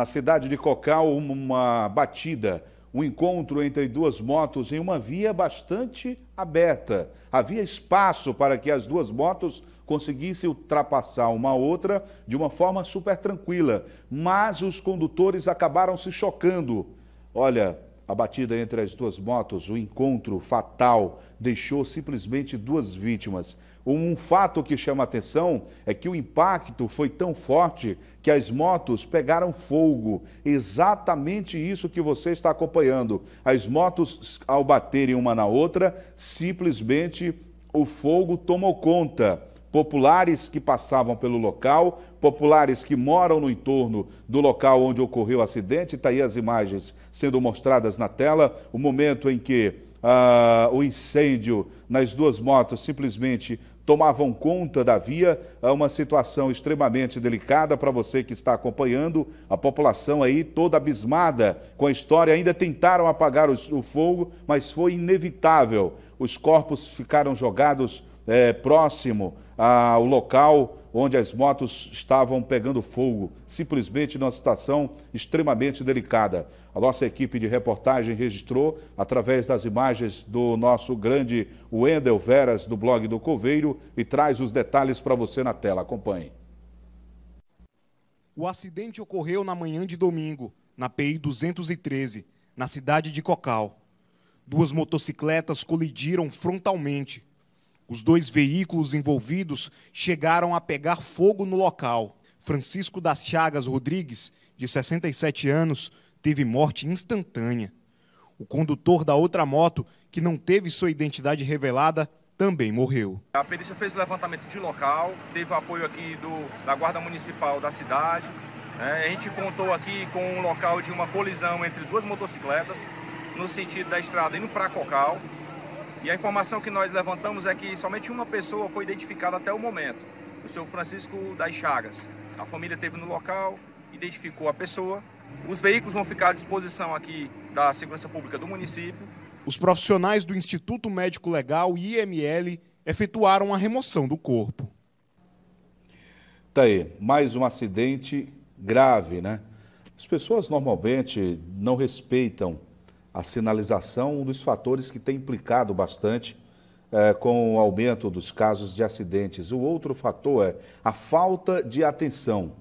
na cidade de Cocal, uma batida, um encontro entre duas motos em uma via bastante aberta. Havia espaço para que as duas motos conseguissem ultrapassar uma outra de uma forma super tranquila, mas os condutores acabaram se chocando. Olha, a batida entre as duas motos, o encontro fatal, deixou simplesmente duas vítimas. Um fato que chama atenção é que o impacto foi tão forte que as motos pegaram fogo. Exatamente isso que você está acompanhando. As motos, ao baterem uma na outra, simplesmente o fogo tomou conta populares que passavam pelo local, populares que moram no entorno do local onde ocorreu o acidente. Está aí as imagens sendo mostradas na tela, o momento em que ah, o incêndio nas duas motos simplesmente tomavam conta da via, é uma situação extremamente delicada para você que está acompanhando, a população aí toda abismada com a história, ainda tentaram apagar o, o fogo, mas foi inevitável. Os corpos ficaram jogados é, próximo ao local onde as motos estavam pegando fogo, simplesmente numa situação extremamente delicada. A nossa equipe de reportagem registrou, através das imagens do nosso grande Wendel Veras, do blog do Coveiro, e traz os detalhes para você na tela. Acompanhe. O acidente ocorreu na manhã de domingo, na PI 213, na cidade de Cocal. Duas motocicletas colidiram frontalmente os dois veículos envolvidos chegaram a pegar fogo no local. Francisco das Chagas Rodrigues, de 67 anos, teve morte instantânea. O condutor da outra moto, que não teve sua identidade revelada, também morreu. A perícia fez o levantamento de local, teve o apoio aqui do, da Guarda Municipal da cidade. Né? A gente contou aqui com um local de uma colisão entre duas motocicletas, no sentido da estrada indo para Cocal. E a informação que nós levantamos é que somente uma pessoa foi identificada até o momento, o senhor Francisco das Chagas. A família esteve no local, identificou a pessoa. Os veículos vão ficar à disposição aqui da Segurança Pública do município. Os profissionais do Instituto Médico Legal, IML, efetuaram a remoção do corpo. Tá aí, mais um acidente grave, né? As pessoas normalmente não respeitam a sinalização, um dos fatores que tem implicado bastante é, com o aumento dos casos de acidentes. O outro fator é a falta de atenção.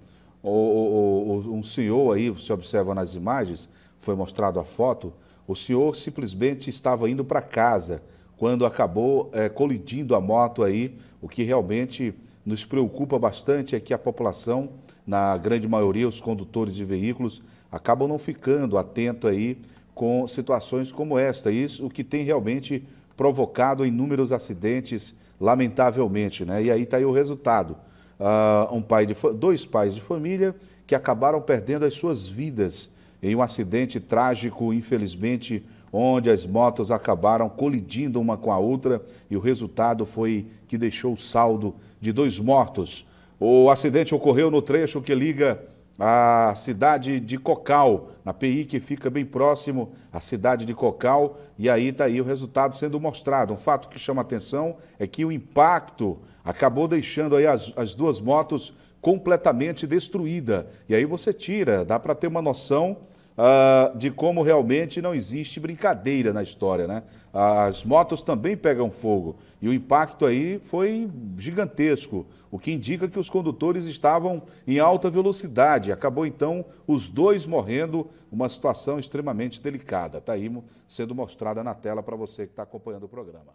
O, o, o, um senhor aí, você observa nas imagens, foi mostrado a foto, o senhor simplesmente estava indo para casa quando acabou é, colidindo a moto aí, o que realmente nos preocupa bastante é que a população, na grande maioria, os condutores de veículos, acabam não ficando atento aí com situações como esta. Isso o que tem realmente provocado inúmeros acidentes, lamentavelmente. Né? E aí está aí o resultado. Uh, um pai de, dois pais de família que acabaram perdendo as suas vidas em um acidente trágico, infelizmente, onde as motos acabaram colidindo uma com a outra e o resultado foi que deixou o saldo de dois mortos. O acidente ocorreu no trecho que liga a cidade de Cocal, na PI que fica bem próximo à cidade de Cocal, e aí está aí o resultado sendo mostrado. Um fato que chama atenção é que o impacto acabou deixando aí as, as duas motos completamente destruída. E aí você tira, dá para ter uma noção uh, de como realmente não existe brincadeira na história, né? As motos também pegam fogo e o impacto aí foi gigantesco, o que indica que os condutores estavam em alta velocidade. Acabou então os dois morrendo, uma situação extremamente delicada. Está aí sendo mostrada na tela para você que está acompanhando o programa.